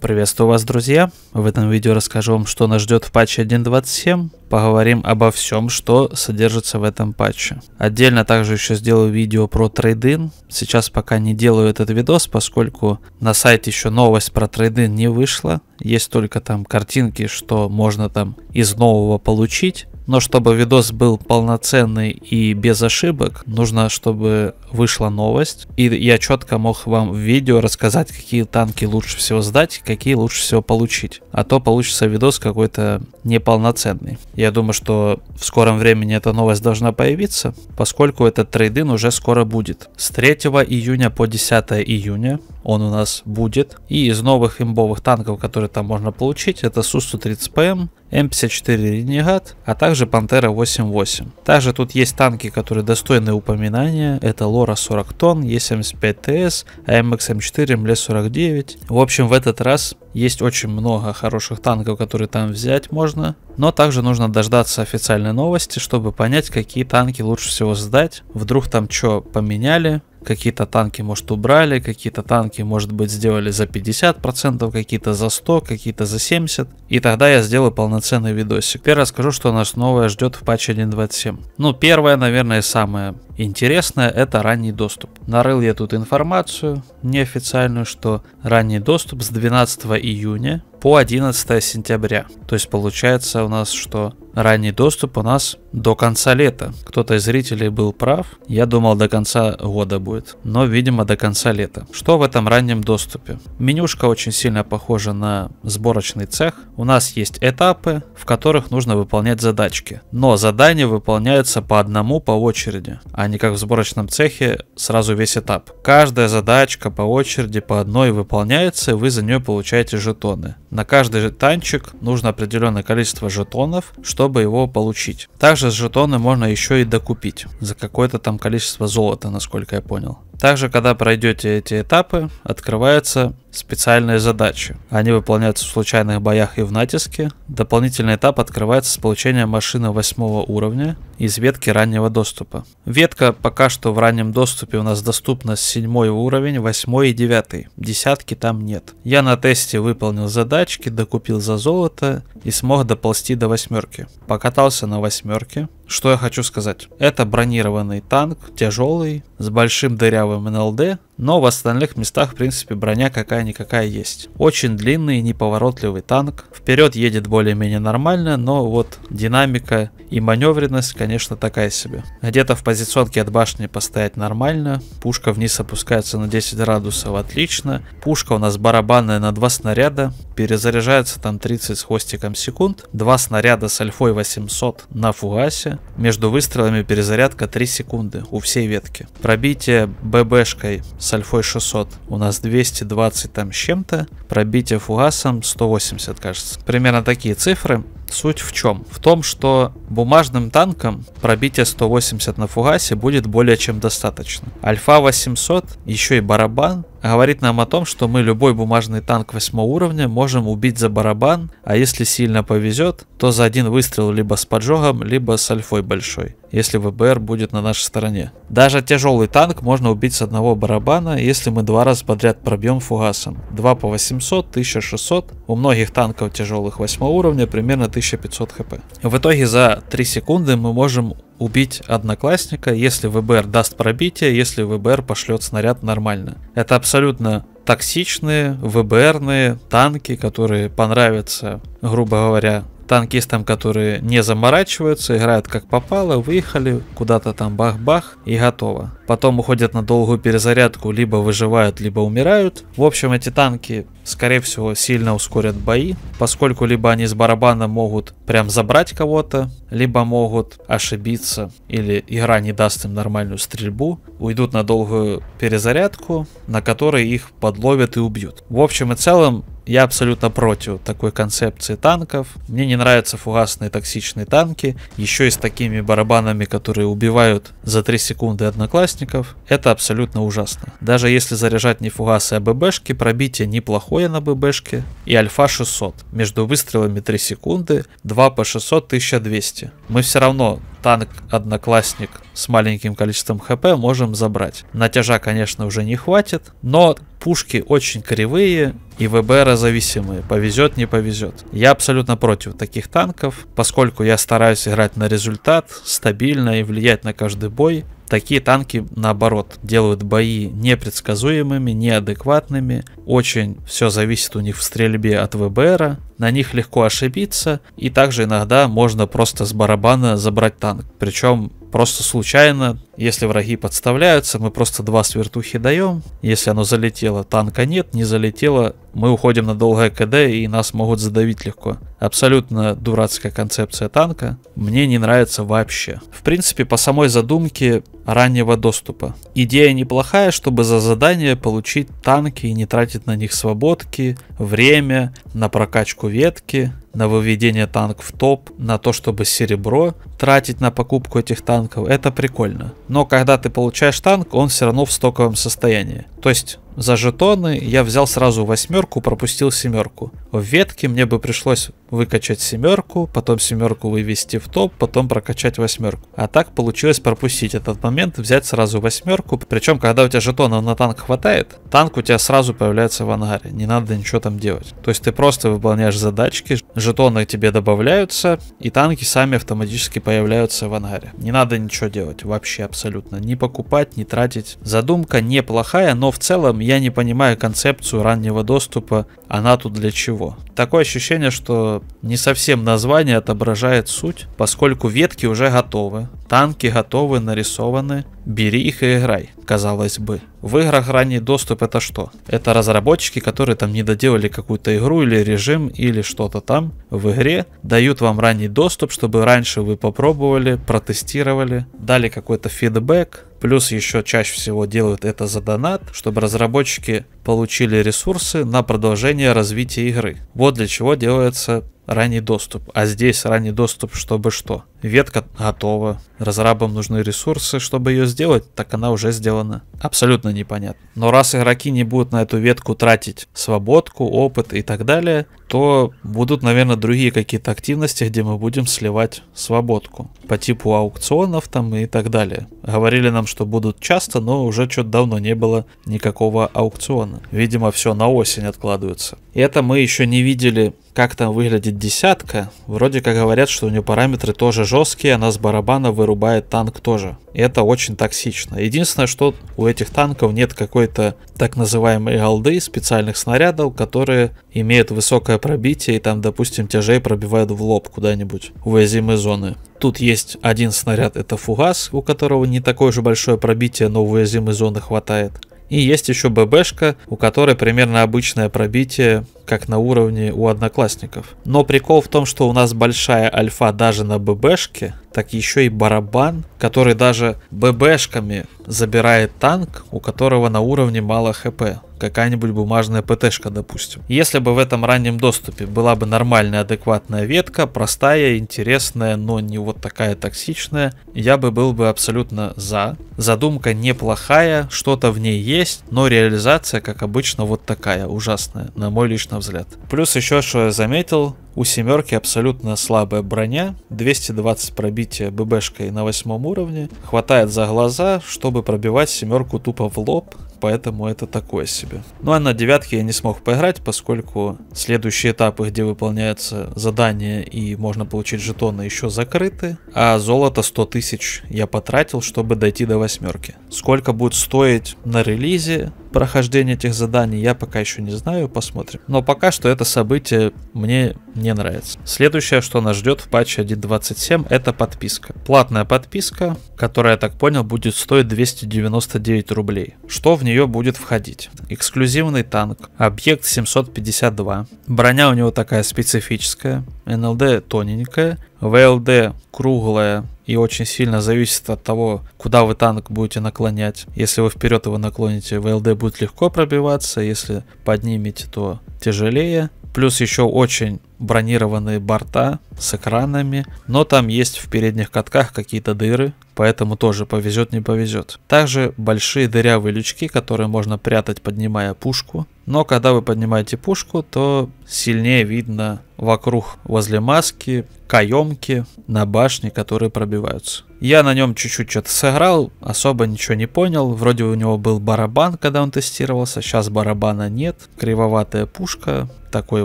Приветствую вас, друзья! В этом видео расскажу вам, что нас ждет в патче 1.27. Поговорим обо всем, что содержится в этом патче. Отдельно также еще сделаю видео про трейдин. Сейчас пока не делаю этот видос, поскольку на сайте еще новость про трейдин не вышла. Есть только там картинки, что можно там из нового получить. Но чтобы видос был полноценный и без ошибок, нужно, чтобы вышла новость, и я четко мог вам в видео рассказать, какие танки лучше всего сдать, какие лучше всего получить. А то получится видос какой-то неполноценный. Я думаю, что в скором времени эта новость должна появиться, поскольку этот трейдин уже скоро будет. С 3 июня по 10 июня он у нас будет. И из новых имбовых танков, которые там можно получить, это Су-130ПМ, М54 Ренегат, а также Пантера 88. Также тут есть танки, которые достойны упоминания. Это Лора 40 тонн, Е75ТС, АМХ М4, МЛ-49. В общем, в этот раз есть очень много хороших танков, которые там взять можно. Но также нужно дождаться официальной новости, чтобы понять, какие танки лучше всего сдать. Вдруг там что поменяли, какие-то танки, может, убрали, какие-то танки, может быть, сделали за 50%, какие-то за 100, какие-то за 70. И тогда я сделаю полноценный видосик. Теперь расскажу, что нас новое ждет в патче 1.27. Ну, первое, наверное, самое интересное, это ранний доступ. Нарыл я тут информацию неофициальную, что ранний доступ с 12 июня по 11 сентября. То есть получается у нас, что ранний доступ у нас до конца лета. Кто-то из зрителей был прав. Я думал до конца года будет. Но, видимо, до конца лета. Что в этом раннем доступе? Менюшка очень сильно похожа на сборочный цех. У нас есть этапы, в которых нужно выполнять задачки. Но задания выполняются по одному по очереди, а не как в сборочном цехе сразу весь этап. Каждая задачка по очереди по одной выполняется, и вы за нее получаете жетоны. На каждый танчик нужно определенное количество жетонов, чтобы его получить. Также жетоны можно еще и докупить за какое-то там количество золота, насколько я понял. Также, когда пройдете эти этапы, открываются специальные задачи. Они выполняются в случайных боях и в натиске. Дополнительный этап открывается с получением машины 8 уровня из ветки раннего доступа. Ветка пока что в раннем доступе у нас доступна с 7 уровень, 8 и 9. Десятки там нет. Я на тесте выполнил задачки, докупил за золото и смог доползти до восьмерки. Покатался на восьмерке, что я хочу сказать? Это бронированный танк, тяжелый, с большим дырявым НЛД, но в остальных местах, в принципе, броня какая-никакая есть. Очень длинный, неповоротливый танк. Вперед едет более-менее нормально, но вот динамика и маневренность, конечно, такая себе. Где-то в позиционке от башни постоять нормально. Пушка вниз опускается на 10 градусов, отлично. Пушка у нас барабанная на 2 снаряда. Перезаряжается там 30 с хвостиком секунд. Два снаряда с альфой 800 на фугасе. Между выстрелами перезарядка 3 секунды у всей ветки. Пробитие ББшкой с альфой 600 у нас 220 там с чем-то. Пробитие фугасом 180, кажется. Примерно такие цифры. Суть в чем? В том, что бумажным танкам пробитие 180 на фугасе будет более чем достаточно. Альфа 800, еще и барабан, говорит нам о том, что мы любой бумажный танк 8 уровня можем убить за барабан, а если сильно повезет, то за один выстрел либо с поджогом, либо с альфой большой, если ВБР будет на нашей стороне. Даже тяжелый танк можно убить с одного барабана, если мы два раза подряд пробьем фугасом. 2 по 800, 1600, у многих танков тяжелых 8 уровня примерно 1500 хп. В итоге за 3 секунды мы можем убить одноклассника, если ВБР даст пробитие, если ВБР пошлет снаряд нормально. Это абсолютно токсичные ВБРные танки, которые понравятся, грубо говоря, танкистам, которые не заморачиваются, играют как попало, выехали, куда-то там бах-бах и готово. Потом уходят на долгую перезарядку, либо выживают, либо умирают. В общем, эти танки, скорее всего, сильно ускорят бои, поскольку либо они с барабана могут прям забрать кого-то, либо могут ошибиться, или игра не даст им нормальную стрельбу, уйдут на долгую перезарядку, на которой их подловят и убьют. В общем и целом, я абсолютно против такой концепции танков. Мне не нравятся фугасные токсичные танки, еще и с такими барабанами, которые убивают за 3 секунды одноклассников. Это абсолютно ужасно. Даже если заряжать не фугасы, а ББшки, пробитие неплохое на ББшке. И альфа 600. Между выстрелами 3 секунды, 2 по 600, 1200. Мы все равно танк одноклассник с маленьким количеством хп можем забрать. Натяжа, конечно, уже не хватит, но пушки очень кривые и ВБР зависимые. Повезет, не повезет. Я абсолютно против таких танков, поскольку я стараюсь играть на результат, стабильно и влиять на каждый бой. Такие танки, наоборот, делают бои непредсказуемыми, неадекватными. Очень все зависит у них в стрельбе от ВБР. На них легко ошибиться. И также иногда можно просто с барабана забрать танк. Причем просто случайно, если враги подставляются, мы просто два свертухи даем. Если оно залетело, танка нет, не залетело, мы уходим на долгое КД и нас могут задавить легко. Абсолютно дурацкая концепция танка. Мне не нравится вообще. В принципе, по самой задумке раннего доступа. Идея неплохая, чтобы за задание получить танки и не тратить на них свободки, время, на прокачку ветки, на выведение танк в топ, на то, чтобы серебро тратить на покупку этих танков, это прикольно. Но когда ты получаешь танк, он все равно в стоковом состоянии. То есть за жетоны я взял сразу восьмерку, пропустил семерку. В ветке мне бы пришлось выкачать семерку, потом семерку вывести в топ, потом прокачать восьмерку. А так получилось пропустить этот момент, взять сразу восьмерку. Причем, когда у тебя жетонов на танк хватает, танк у тебя сразу появляется в ангаре. Не надо ничего там делать. То есть ты просто выполняешь задачки, жетоны тебе добавляются, и танки сами автоматически появляются в ангаре. Не надо ничего делать вообще абсолютно. Не покупать, не тратить. Задумка неплохая, но в целом я не понимаю концепцию раннего доступа, она тут для чего. Такое ощущение, что не совсем название отображает суть, поскольку ветки уже готовы, танки готовы, нарисованы, бери их и играй, казалось бы. В играх ранний доступ это что? Это разработчики, которые там не доделали какую-то игру или режим или что-то там в игре, дают вам ранний доступ, чтобы раньше вы попробовали, протестировали, дали какой-то фидбэк, Плюс еще чаще всего делают это за донат, чтобы разработчики получили ресурсы на продолжение развития игры. Вот для чего делается ранний доступ. А здесь ранний доступ, чтобы что? Ветка готова, разрабам нужны ресурсы, чтобы ее сделать, так она уже сделана. Абсолютно непонятно. Но раз игроки не будут на эту ветку тратить свободку, опыт и так далее, то будут, наверное, другие какие-то активности, где мы будем сливать свободку. По типу аукционов там и так далее. Говорили нам, что будут часто, но уже что-то давно не было никакого аукциона. Видимо, все на осень откладывается. И это мы еще не видели, как там выглядит десятка. Вроде как говорят, что у нее параметры тоже жесткие, она с барабана вырубает танк тоже. И это очень токсично. Единственное, что у этих танков нет какой-то так называемой голды, специальных снарядов, которые имеют высокое пробитие и там, допустим, тяжей пробивают в лоб куда-нибудь в уязвимые зоны. Тут есть один снаряд, это фугас, у которого не такое же большое пробитие, но в уязвимые зоны хватает. И есть еще ББшка, у которой примерно обычное пробитие, как на уровне у одноклассников. Но прикол в том, что у нас большая альфа даже на ББшке, так еще и барабан, который даже ББшками забирает танк, у которого на уровне мало хп. Какая-нибудь бумажная ПТшка, допустим. Если бы в этом раннем доступе была бы нормальная, адекватная ветка, простая, интересная, но не вот такая токсичная, я бы был бы абсолютно за. Задумка неплохая, что-то в ней есть, но реализация, как обычно, вот такая, ужасная, на мой личный взгляд. Плюс еще, что я заметил, у семерки абсолютно слабая броня, 220 пробития ББшкой на восьмом уровне, хватает за глаза, чтобы пробивать семерку тупо в лоб, поэтому это такое себе. Ну а на девятке я не смог поиграть, поскольку следующие этапы, где выполняются задания и можно получить жетоны, еще закрыты, а золото 100 тысяч я потратил, чтобы дойти до восьмерки. Сколько будет стоить на релизе прохождение этих заданий, я пока еще не знаю, посмотрим. Но пока что это событие мне не нравится. Следующее, что нас ждет в патче 1.27, это подписка. Платная подписка, которая, я так понял, будет стоить 299 рублей. Что в нее будет входить. Эксклюзивный танк, объект 752. Броня у него такая специфическая, НЛД тоненькая, ВЛД круглая и очень сильно зависит от того, куда вы танк будете наклонять. Если вы вперед его наклоните, ВЛД будет легко пробиваться, если поднимете, то тяжелее. Плюс еще очень бронированные борта с экранами, но там есть в передних катках какие-то дыры, поэтому тоже повезет не повезет. Также большие дырявые лючки, которые можно прятать, поднимая пушку. Но когда вы поднимаете пушку, то сильнее видно вокруг возле маски каемки на башне, которые пробиваются. Я на нем чуть-чуть что-то сыграл, особо ничего не понял. Вроде у него был барабан, когда он тестировался, сейчас барабана нет. Кривоватая пушка, такой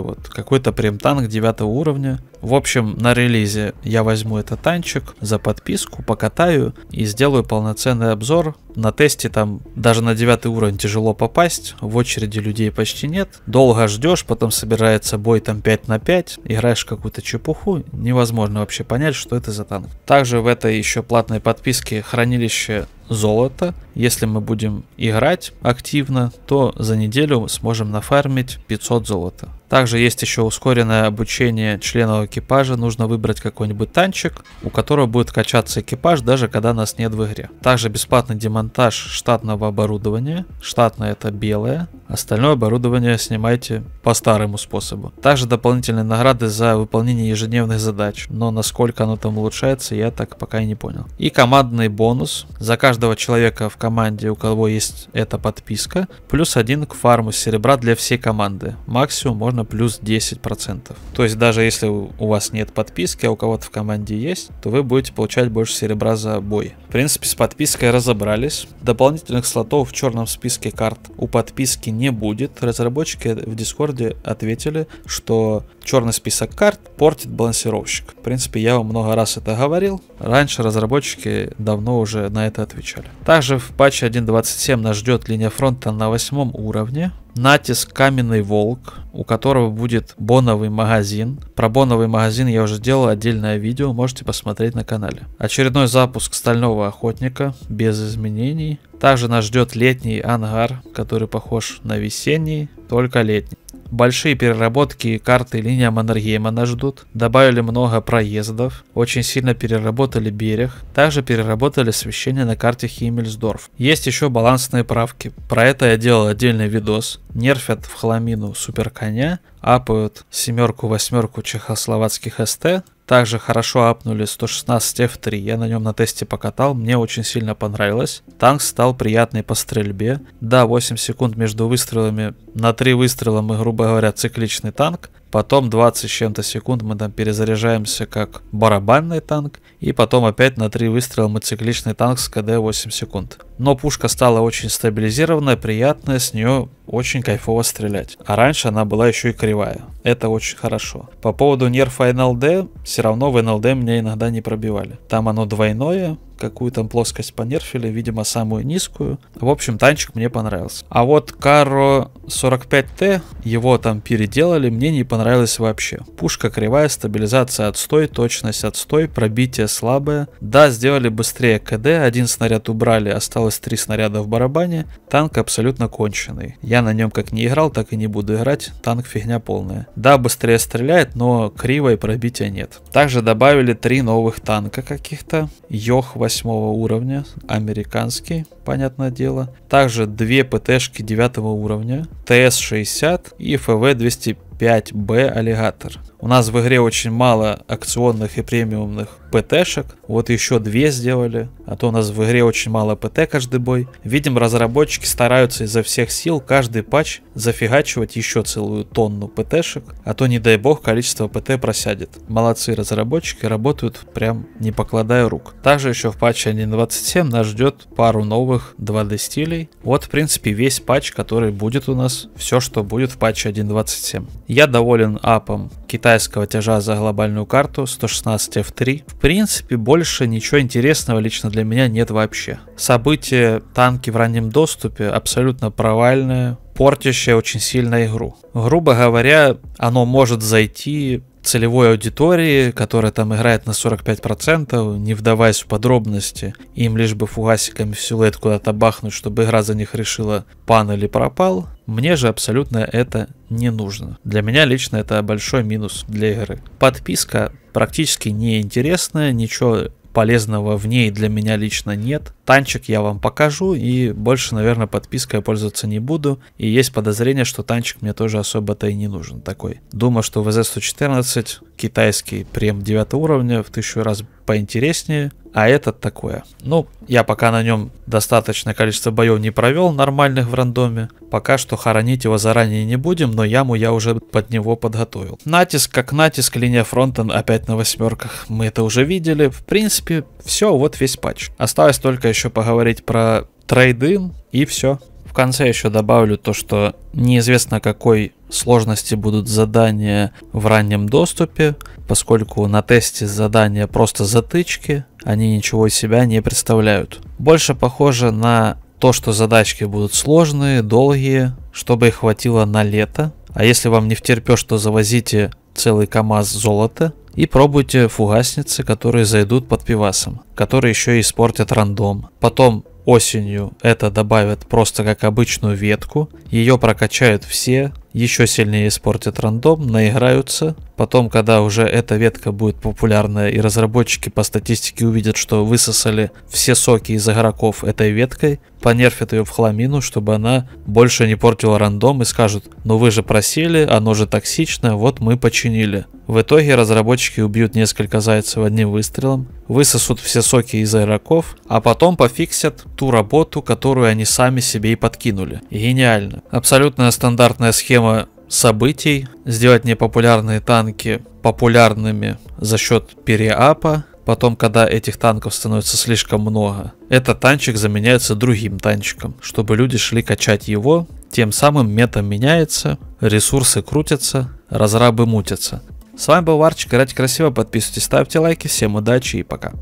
вот какой-то прям танк 9 уровня. В общем, на релизе я возьму этот танчик за подписку, покатаю и сделаю полноценный обзор. На тесте там даже на 9 уровень тяжело попасть, в очереди людей почти нет. Долго ждешь, потом собирается бой там 5 на 5, играешь какую-то чепуху, невозможно вообще понять, что это за танк. Также в этой еще платной подписке хранилище золота. Если мы будем играть активно, то за неделю сможем нафармить 500 золота. Также есть еще ускоренное обучение членов экипажа. Нужно выбрать какой-нибудь танчик, у которого будет качаться экипаж, даже когда нас нет в игре. Также бесплатный демонтаж штатного оборудования. Штатное это белое. Остальное оборудование снимайте по старому способу. Также дополнительные награды за выполнение ежедневных задач. Но насколько оно там улучшается, я так пока и не понял. И командный бонус. За каждого человека в команде, у кого есть эта подписка, плюс один к фарму серебра для всей команды. Максимум можно плюс 10%. То есть даже если у вас нет подписки, а у кого-то в команде есть, то вы будете получать больше серебра за бой. В принципе, с подпиской разобрались. Дополнительных слотов в черном списке карт у подписки не будет. Разработчики в Дискорде ответили, что черный список карт портит балансировщик. В принципе, я вам много раз это говорил. Раньше разработчики давно уже на это отвечали. Также в патче 1.27 нас ждет линия фронта на восьмом уровне. Натиск Каменный Волк, у которого будет боновый магазин. Про боновый магазин я уже делал отдельное видео, можете посмотреть на канале. Очередной запуск Стального Охотника без изменений. Также нас ждет летний ангар, который похож на весенний, только летний. Большие переработки карты линия Маннергейма нас ждут. Добавили много проездов. Очень сильно переработали берег. Также переработали освещение на карте Химмельсдорф. Есть еще балансные правки. Про это я делал отдельный видос. Нерфят в хламину супер коня. Апают семерку-восьмерку чехословацких СТ. Также хорошо апнули 116 F3, я на нем на тесте покатал, мне очень сильно понравилось. Танк стал приятный по стрельбе. Да, 8 секунд между выстрелами, на 3 выстрела мы, грубо говоря, цикличный танк. Потом 20 с чем-то секунд мы там перезаряжаемся как барабанный танк. И потом опять на 3 выстрела мы цикличный танк с КД 8 секунд. Но пушка стала очень стабилизированная, приятная, с нее очень кайфово стрелять. А раньше она была еще и кривая. Это очень хорошо. По поводу нерфа NLD, все равно в NLD меня иногда не пробивали. Там оно двойное, какую там плоскость понерфили, видимо, самую низкую. В общем, танчик мне понравился. А вот Каро 45Т, его там переделали, мне не понравилось вообще. Пушка кривая, стабилизация отстой, точность отстой, пробитие слабое. Да, сделали быстрее КД, один снаряд убрали, осталось три снаряда в барабане. Танк абсолютно конченый. Я на нем как не играл, так и не буду играть. Танк фигня полная. Да, быстрее стреляет, но криво и пробития нет. Также добавили три новых танка каких-то. Йох 8 уровня, американский, понятное дело. Также две ПТшки 9 уровня, ТС-60 и ФВ-205Б аллигатор. У нас в игре очень мало акционных и премиумных ПТшек. Вот еще две сделали. А то у нас в игре очень мало ПТ каждый бой. Видим, разработчики стараются изо всех сил каждый патч зафигачивать еще целую тонну ПТшек. А то, не дай бог, количество ПТ просядет. Молодцы разработчики, работают прям не покладая рук. Также еще в патче 1.27 нас ждет пару новых 2D стилей. Вот, в принципе, весь патч, который будет у нас. Все, что будет в патче 1.27. Я доволен апом китайского тяжа за глобальную карту 116 F3. В принципе, больше ничего интересного лично для меня нет вообще. Событие танки в раннем доступе абсолютно провальное, портящее очень сильно игру. Грубо говоря, оно может зайти целевой аудитории, которая там играет на 45%, не вдаваясь в подробности, им лишь бы фугасиками в силуэт куда-то бахнуть, чтобы игра за них решила пан или пропал. Мне же абсолютно это не нужно. Для меня лично это большой минус для игры. Подписка практически неинтересная, ничего полезного в ней для меня лично нет. Танчик я вам покажу, и больше, наверное, подпиской пользоваться не буду. И есть подозрение, что танчик мне тоже особо-то и не нужен такой. Думаю, что ВЗ-114 китайский прем 9 уровня в тысячу раз поинтереснее, а этот такое. Ну, я пока на нем достаточное количество боев не провел нормальных в рандоме. Пока что хоронить его заранее не будем, но яму я уже под него подготовил. Натиск как натиск, линия фронта опять на восьмерках. Мы это уже видели. В принципе, все, вот весь патч. Осталось только еще поговорить про трейдин и все. В конце еще добавлю то, что неизвестно какой сложности будут задания в раннем доступе, поскольку на тесте задания просто затычки, они ничего из себя не представляют. Больше похоже на то, что задачки будут сложные, долгие, чтобы их хватило на лето. А если вам не втерпешь, то завозите целый КАМАЗ золота и пробуйте фугасницы, которые зайдут под пивасом, которые еще и испортят рандом. Потом осенью это добавят просто как обычную ветку, ее прокачают все, еще сильнее испортят рандом, наиграются. Потом, когда уже эта ветка будет популярная и разработчики по статистике увидят, что высосали все соки из игроков этой веткой, понерфят ее в хламину, чтобы она больше не портила рандом и скажут, ну вы же просили, оно же токсично, вот мы починили. В итоге разработчики убьют несколько зайцев одним выстрелом, высосут все соки из игроков, а потом пофиксят ту работу, которую они сами себе и подкинули. Гениально. Абсолютная стандартная схема событий, сделать непопулярные танки популярными за счет переапа, Потом, когда этих танков становится слишком много, этот танчик заменяется другим танчиком, чтобы люди шли качать его. Тем самым мета меняется, ресурсы крутятся, разрабы мутятся. С вами был Варчик, играйте красиво, подписывайтесь, ставьте лайки, всем удачи и пока.